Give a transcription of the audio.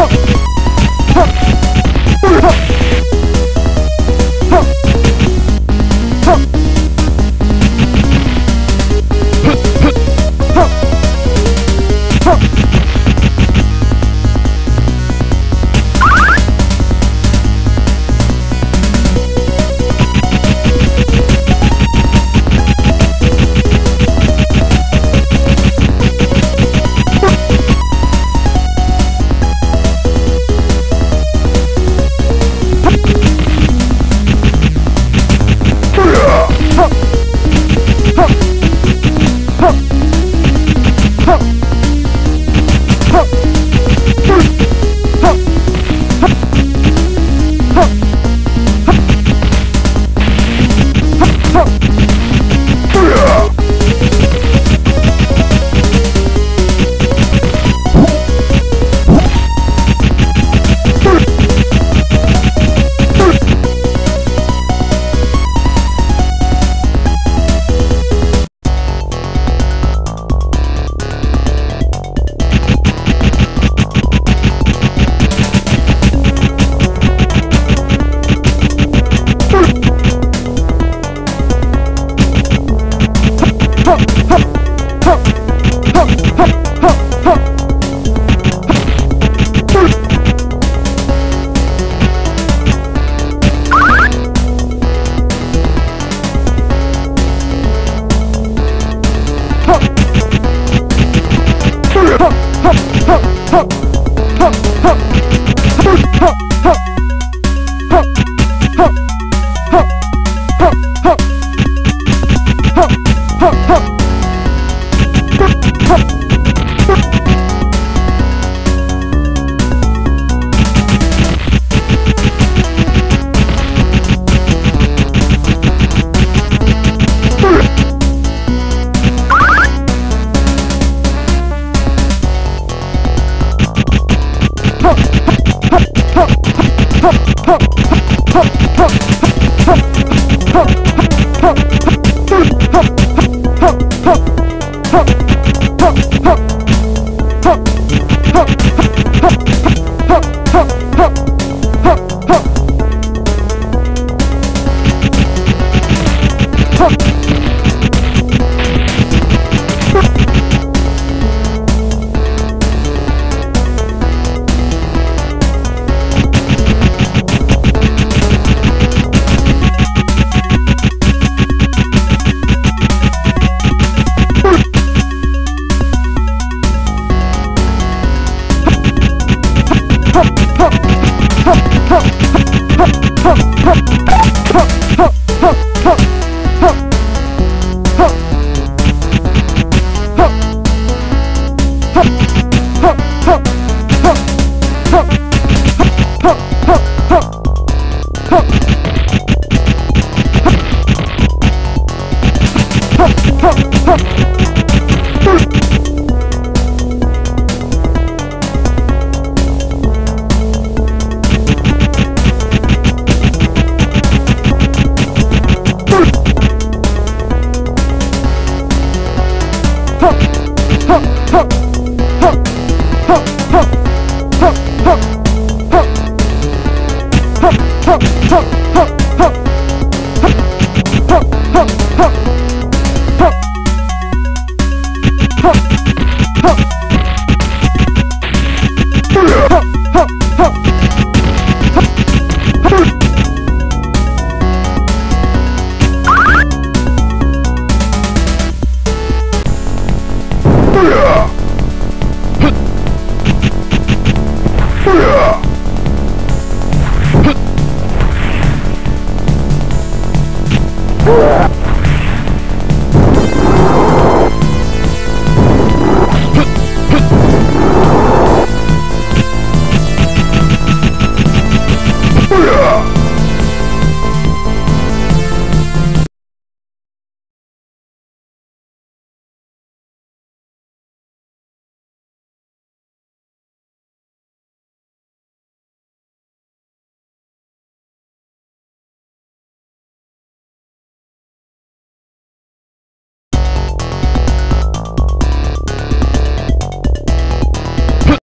Oh. Yeah.